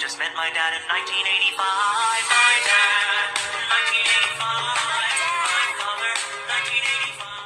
just met my dad in 1985. My dad. 1985.